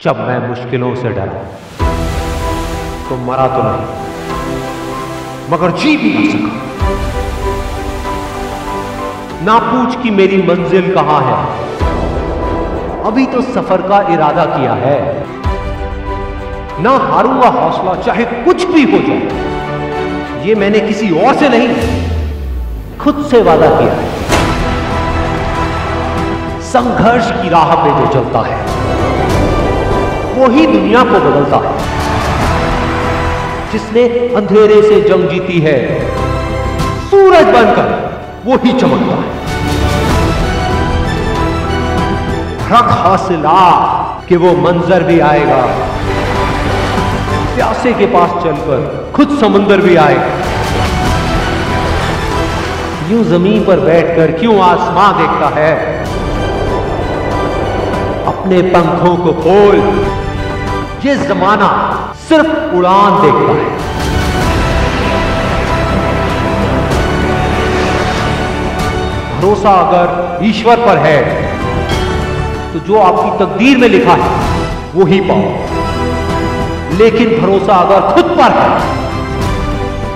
जब मैं मुश्किलों से डरा तो मरा तो नहीं, मगर जी भी ना सका। ना पूछ कि मेरी मंजिल कहाँ है? अभी तो सफ़र का इरादा किया है। ना हारूँगा हौसला, चाहे कुछ भी हो जाए, ये मैंने किसी और से नहीं, खुद से वादा किया। है संघर्ष की राह पे जो चलता है वो ही दुनिया को बदलता है। जिसने अंधेरे से जंग जीती है, सूरज बनकर वो ही चमकता है। रख हासिला कि वो मंजर भी आएगा। प्यासे के पास चलकर खुद समुंदर भी आएगा। यूँ ज़मीन पर बैठकर क्यों आसमां देखता है? अपने पंखों को खोल ये जमाना सिर्फ़ उड़ान देखता है। भरोसा अगर ईश्वर पर है तो जो आपकी तकदीर में लिखा है वो ही पाओ। लेकिन भरोसा अगर खुद पर है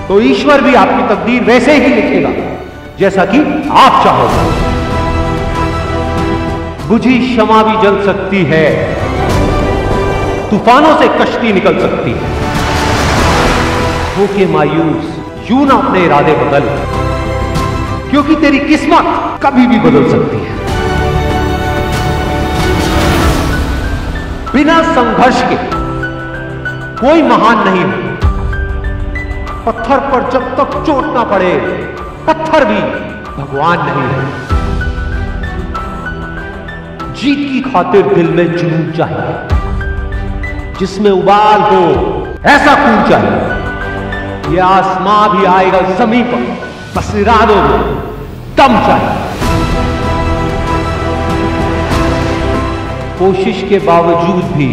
तो ईश्वर भी आपकी तकदीर वैसे ही लिखेगा, जैसा कि आप चाहोगे बुझी क्षमा भी जल सकती है। तूफानों से कश्ती निकल सकती है। होके मायूस, यूँ ना अपने इरादे बदल। क्योंकि तेरी किस्मत कभी भी बदल सकती है। बिना संघर्ष के कोई महान नहीं पत्थर पर जब तक चोट ना पड़े, पत्थर भी भगवान नहीं है। जीत की खातिर दिल में जुनून चाहिए। जिसमें उबाल हो, ऐसा खून चाहिए ये आसमां भी आएगा ज़मीन पर, बस इरादों में दम चाहिए कोशिश के बावजूद भी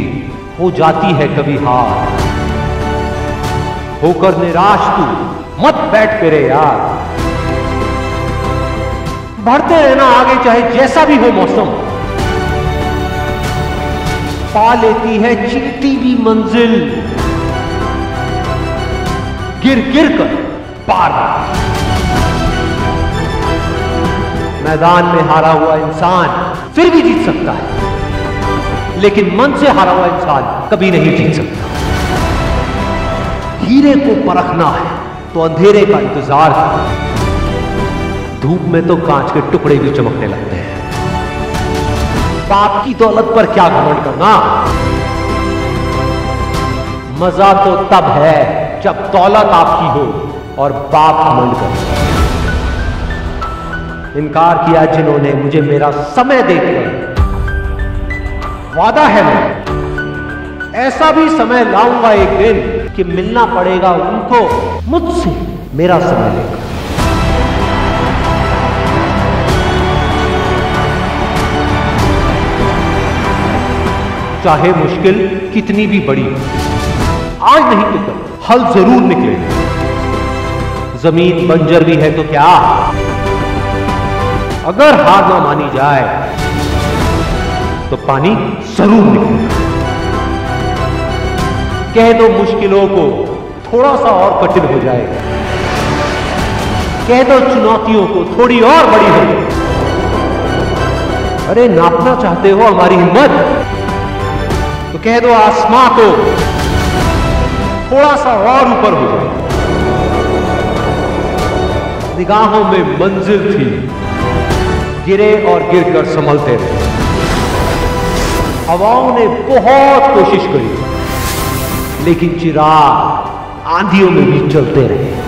हो जाती है कभी हार। होकर निराश तू, मत बैठ फिरे यार। बढ़ते रहना आगे, चाहे जैसा भी हो मौसम। पा लेती है चीटी भी मंजिल। गिर गिर कर पार। मैदान में हारा हुआ इंसान फिर भी जीत सकता है। लेकिन मन से हारा हुआ इंसान कभी नहीं जीत सकता। हीरे को परखना है तो अंधेरे का इंतज़ार धूप में तो कांच के टुकड़े भी चमकने लगते हैं। बाप की दौलत पर क्या घमंड करना? मज़ा तो तब है जब दौलत आपकी हो और बाप घमंड कर इनकार किया जिन्होंने मुझे मेरा समय देकर। वादा है मैं ऐसा भी समय लाऊँगा एक दिन कि मिलना पड़ेगा उनको मुझसे मेरा समय लेकर। चाहे मुश्किल कितनी भी बड़ी आज नहीं तो कल। हल ज़रूर निकलेगा ज़मीन बंजर भी है तो क्या? अगर हार ना मानी जाए तो पानी ज़रूर निकलेगा कह दो मुश्किलों को थोड़ा सा और कठिन हो जाएगा कह दो चुनौतियों को थोड़ी और बड़ी हो जाएगी अरे, नापना चाहते हो हमारी हिम्मत? तो कह दो आसमां को थोड़ा सा और ऊपर हो। जाए निगाहों में मंजिल थी। गिरे और गिरकर संभलते रहे। हवाओं ने बहुत कोशिश करी, लेकिन चिराग आंधियों में भी चलते रहे।